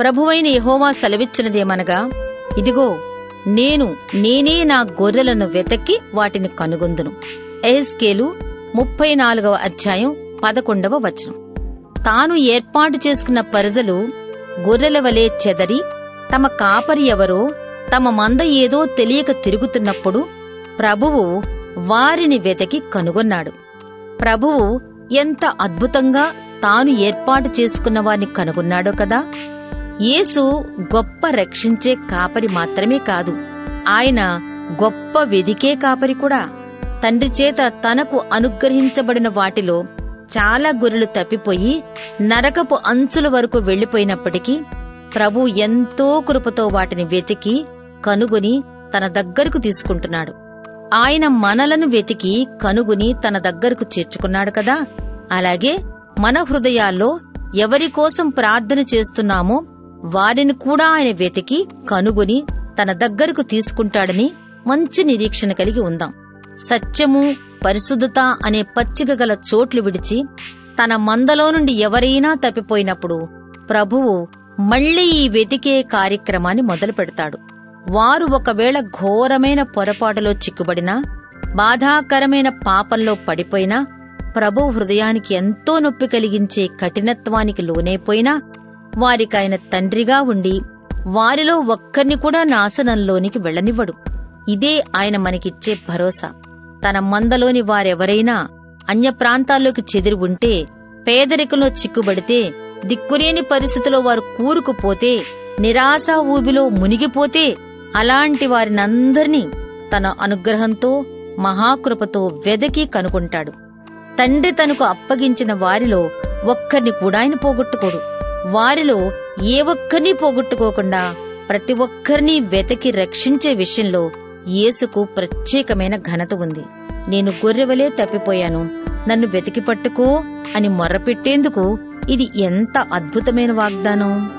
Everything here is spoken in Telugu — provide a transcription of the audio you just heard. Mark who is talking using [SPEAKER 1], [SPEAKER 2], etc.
[SPEAKER 1] ప్రభువైన యహోవా సెలవిచ్చినదేమనగా ఇదిగో నేను నేనే నా గొర్రెలను వెతకి వాటిని కనుగొందును. ఎహెస్కేలు ముప్పై నాలుగవ అధ్యాయం పదకొండవ వచనం. తాను ఏర్పాటు చేసుకున్న ప్రజలు గొర్రెల వలె చెదరి తమ కాపరి ఎవరో తమ మంద ఏదో తెలియక తిరుగుతున్నప్పుడు ప్రభువు వారిని వెతకి కనుగొన్నాడు. ప్రభువు ఎంత అద్భుతంగా తాను ఏర్పాటు చేసుకున్న వారిని కనుగొన్నాడో కదా! యేసు గొప్ప రక్షించే కాపరి మాత్రమే కాదు ఆయన గొప్ప వెదికే కాపరి కూడా. తండ్రి చేత తనకు అనుగ్రహించబడిన వాటిలో చాలా గొర్రెలు తప్పిపోయి నరకపు అంచుల వరకు వెళ్ళిపోయినప్పటికీ ప్రభు ఎంతో కృపతో వాటిని వెతికి కనుగొని తన దగ్గరకు తీసుకుంటున్నాడు. ఆయన మనలను వెతికి కనుగొని తన దగ్గరకు చేర్చుకున్నాడు కదా? అలాగే మన హృదయాల్లో ఎవరి కోసం ప్రార్థన చేస్తున్నామో వారిని కూడా ఆయన వెతికి కనుగొని తన దగ్గరకు తీసుకుంటాడని మంచి నిరీక్షణ కలిగి ఉందాం. సత్యము పరిశుద్ధత అనే పచ్చిక గల చోట్లు విడిచి తన మందలో నుండి ఎవరైనా తప్పిపోయినప్పుడు ప్రభువు మళ్ళీ ఈ వెతికే కార్యక్రమాన్ని మొదలు పెడతాడు. వారు ఒకవేళ ఘోరమైన పొరపాటులో చిక్కుబడినా బాధాకరమైన పాపంలో పడిపోయినా ప్రభు హృదయానికి ఎంతో నొప్పి కలిగించే కఠినత్వానికి లోనైపోయినా వారికాయన తండ్రిగా ఉండి వారిలో ఒక్కరిని కూడా నాశనంలోనికి వెళ్ళనివ్వడు. ఇదే ఆయన మనకిచ్చే భరోసా. తన మందలోని వారెవరైనా అన్య ప్రాంతాల్లోకి చెదిరి ఉంటే పేదరికంలో చిక్కుబడితే దిక్కులేని పరిస్థితిలో వారు కూరుకుపోతే నిరాశ ఊబిలో మునిగిపోతే అలాంటి వారినందరినీ తన అనుగ్రహంతో మహాకృపతో వెదకి కనుగొంటాడు. తండ్రి తనకు అప్పగించిన వారిలో ఒక్కరిని కూడా ఆయన పోగొట్టుకోడు. వారిలో ఏ ఒక్కరిని పోగొట్టుకోకుండా ప్రతి ఒక్కరిని వెతకి రక్షించే విషయంలో యేసుకు ప్రత్యేకమైన ఘనత ఉంది. నేను గొర్రెవలే తప్పిపోయాను నన్ను వెతికి పట్టుకో అని మొర్రపెట్టేందుకు ఇది ఎంత అద్భుతమైన వాగ్దానం?